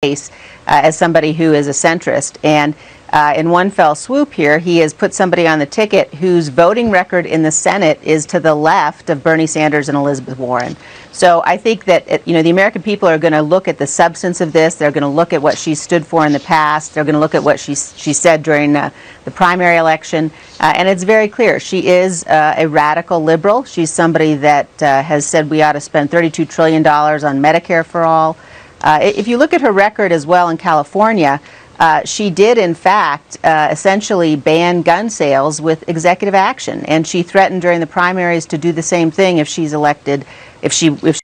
uh, as somebody who is a centrist. And uh, in one fell swoop here, he has put somebody on the ticket whose voting record in the Senate is to the left of Bernie Sanders and Elizabeth Warren. So I think that you know the American people are going to look at the substance of this. They're going to look at what she stood for in the past. They're going to look at what she she said during uh, the primary election, uh, and it's very clear she is uh, a radical liberal. She's somebody that uh, has said we ought to spend 32 trillion dollars on Medicare for all. Uh, if you look at her record as well in California, uh, she did, in fact, uh, essentially ban gun sales with executive action, and she threatened during the primaries to do the same thing if she's elected, if she if